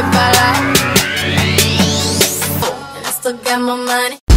if I. And I still got my money.